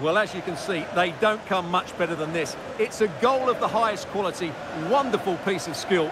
Well, as you can see, they don't come much better than this. It's a goal of the highest quality, wonderful piece of skill,